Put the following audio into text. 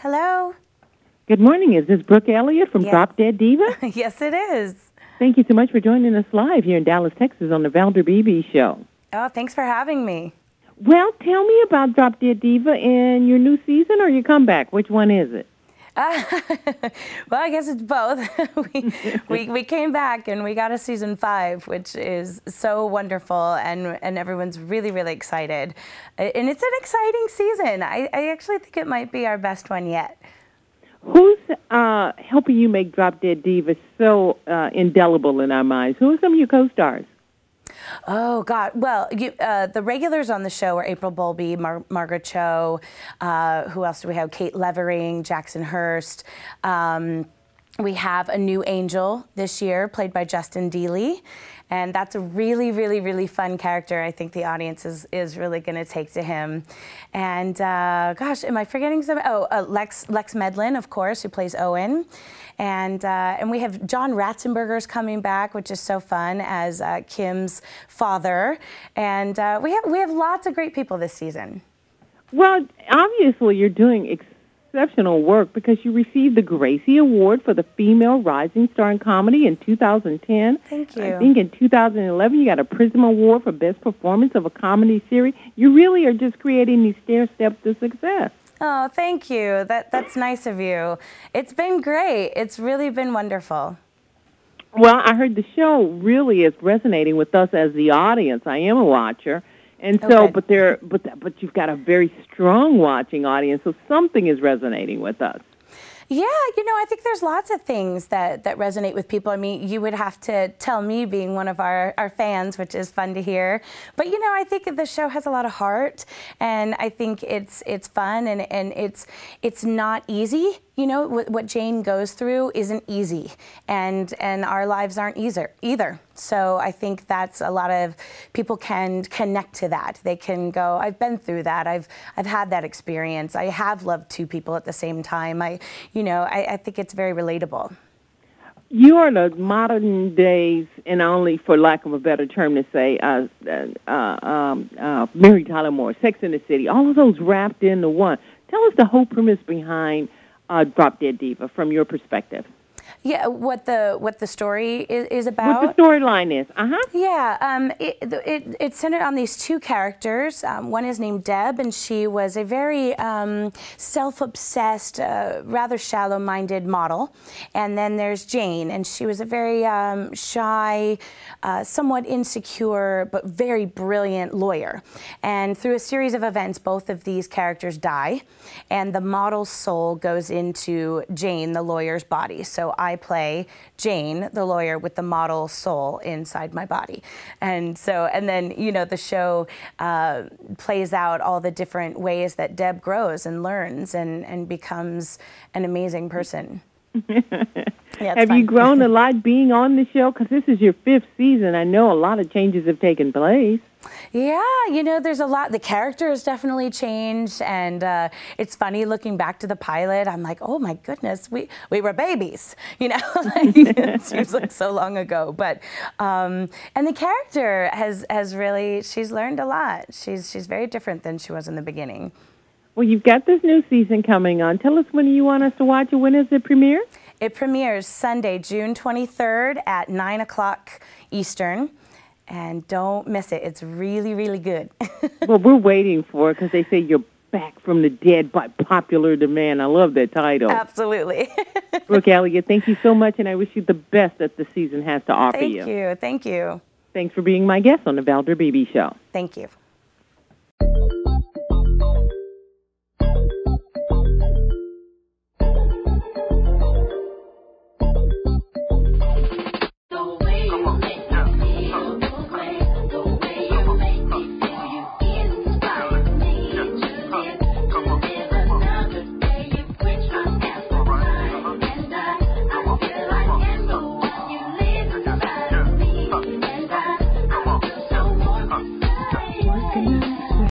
Hello. Good morning. Is this Brooke Elliott from yes. Drop Dead Diva? yes, it is. Thank you so much for joining us live here in Dallas, Texas on the Valder Beebe Show. Oh, thanks for having me. Well, tell me about Drop Dead Diva and your new season or your comeback. Which one is it? well, I guess it's both. we, we, we came back and we got a season five, which is so wonderful, and, and everyone's really, really excited. Uh, And it's an exciting season. I, I actually think it might be our best one yet. Who's uh, helping you make Drop Dead Diva so uh, indelible in our minds? Who are some of your co-stars? Oh God! Well, you, uh, the regulars on the show are April Bowlby, Mar- Margaret Cho. Uh, who else do we have? Kate Levering, Jackson Hurst. Um, we have a new angel this year, played by Justin Deeley. and that's a really, really, really fun character. I think the audience is is really going to take to him. And uh, gosh, am I forgetting some? Oh, uh, Lex Lex Medlin, of course, who plays Owen. And, uh, and we have John Ratzenberger's coming back, which is so fun as uh, Kim's father. And uh, we, have, we have lots of great people this season. Well, obviously you're doing exceptional work because you received the Gracie Award for the Female Rising Star in Comedy in 2010. Thank you. I think in 2011 you got a Prism Award for Best Performance of a Comedy Series. You really are just creating these stair steps to success. Oh, thank you. That, that's nice of you. It's been great. It's really been wonderful. Well, I heard the show really is resonating with us as the audience. I am a watcher. And so, Okay. but there, but but you've got a very strong watching audience, so something is resonating with us. Yeah, you know, I think there's lots of things that, that resonate with people. I mean, you would have to tell me being one of our, our fans, which is fun to hear. But you know, I think the show has a lot of heart and I think it's it's fun and, and it's it's not easy. You know, what, what Jane goes through isn't easy and and our lives aren't either either. So I think that's a lot of people can connect to that. They can go, I've been through that. I've I've had that experience. I have loved two people at the same time. I you know, I, I think it's very relatable. You are the modern days, and only for lack of a better term to say, uh, uh, um, uh, Mary Tyler Moore, Sex in the City, all of those wrapped into one. Tell us the whole premise behind uh, Drop Dead Diva from your perspective. Yeah, what the what the story is, is about. What the storyline is. Uh huh. Yeah, um, it, it, it's centered on these two characters. Um, one is named Deb, and she was a very um, self obsessed, uh, rather shallow minded model. And then there's Jane, and she was a very um, shy, uh, somewhat insecure, but very brilliant lawyer. And through a series of events, both of these characters die, and the model's soul goes into Jane, the lawyer's body. So I play Jane, the lawyer, with the model soul inside my body. And so, and then, you know, the show uh, plays out all the different ways that Deb grows and learns and, and becomes an amazing person. Yeah, Have you grown a lot being on the show? Because this is your fifth season. I know a lot of changes have taken place. Yeah, you know, there's a lot. The character has definitely changed, and uh, it's funny looking back to the pilot. I'm like, oh my goodness, we we were babies, you know. like, it seems like so long ago, but um, and the character has has really she's learned a lot. She's she's very different than she was in the beginning. Well, you've got this new season coming on. Tell us when you want us to watch it. When is it premiere? It premieres Sunday, June 23rd at 9 o'clock Eastern. And don't miss it. It's really, really good. well, we're waiting for it because they say you're back from the dead by popular demand. I love that title. Absolutely. Brooke Elliott, thank you so much, and I wish you the best that the season has to offer you. Thank you. Thank you. Thanks for being my guest on the Valder Beebe Show. Thank you.